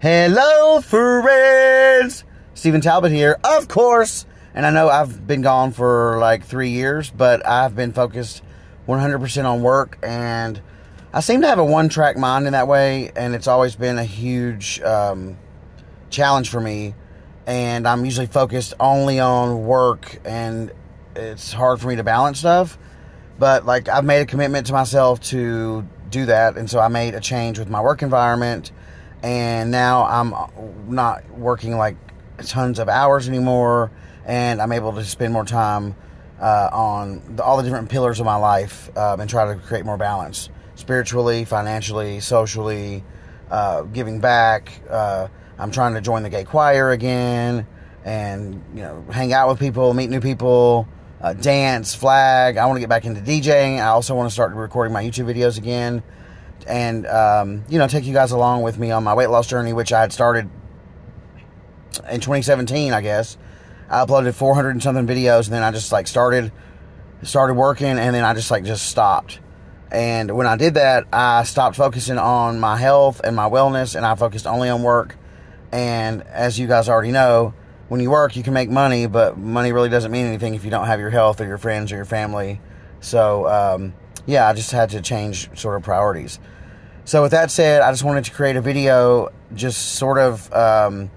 Hello, friends! Steven Talbott here, of course. And I know I've been gone for like three years, but I've been focused 100% on work. And I seem to have a one track mind in that way. And it's always been a huge um, challenge for me. And I'm usually focused only on work. And it's hard for me to balance stuff. But like, I've made a commitment to myself to do that. And so I made a change with my work environment and now I'm not working like tons of hours anymore, and I'm able to spend more time uh, on the, all the different pillars of my life um, and try to create more balance spiritually, financially, socially, uh, giving back. Uh, I'm trying to join the gay choir again, and you know, hang out with people, meet new people. Uh, dance, flag. I want to get back into DJing. I also want to start recording my YouTube videos again and um, you know take you guys along with me on my weight loss journey, which I had started in 2017, I guess. I uploaded 400 and something videos, and then I just like started started working, and then I just like just stopped. And when I did that, I stopped focusing on my health and my wellness, and I focused only on work. And as you guys already know, when you work, you can make money, but money really doesn't mean anything if you don't have your health or your friends or your family. So, um, yeah, I just had to change sort of priorities. So with that said, I just wanted to create a video, just sort of, um,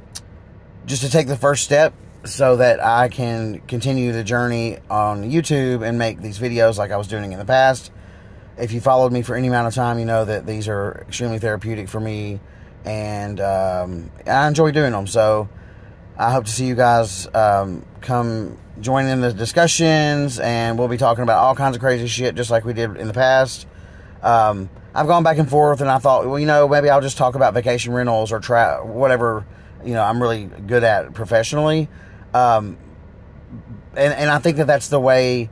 just to take the first step so that I can continue the journey on YouTube and make these videos like I was doing in the past. If you followed me for any amount of time, you know that these are extremely therapeutic for me, and um, I enjoy doing them. So I hope to see you guys um, come join in the discussions, and we'll be talking about all kinds of crazy shit, just like we did in the past. Um, I've gone back and forth, and I thought, well, you know, maybe I'll just talk about vacation rentals or tra- whatever, you know, I'm really good at professionally. Um, and, and I think that that's the way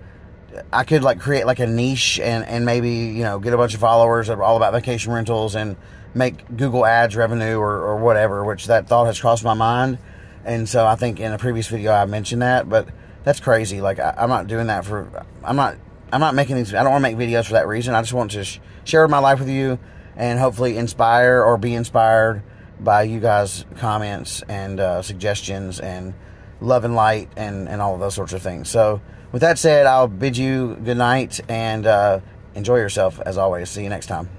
I could like create like a niche and, and maybe, you know, get a bunch of followers that are all about vacation rentals and make Google ads revenue or, or whatever, which that thought has crossed my mind. And so I think in a previous video I mentioned that, but that's crazy. Like I, am not doing that for, I'm not I'm not making these. I don't want to make videos for that reason. I just want to sh- share my life with you and hopefully inspire or be inspired by you guys' comments and uh, suggestions and love and light and and all of those sorts of things. So with that said, I'll bid you good night and uh, enjoy yourself as always. See you next time.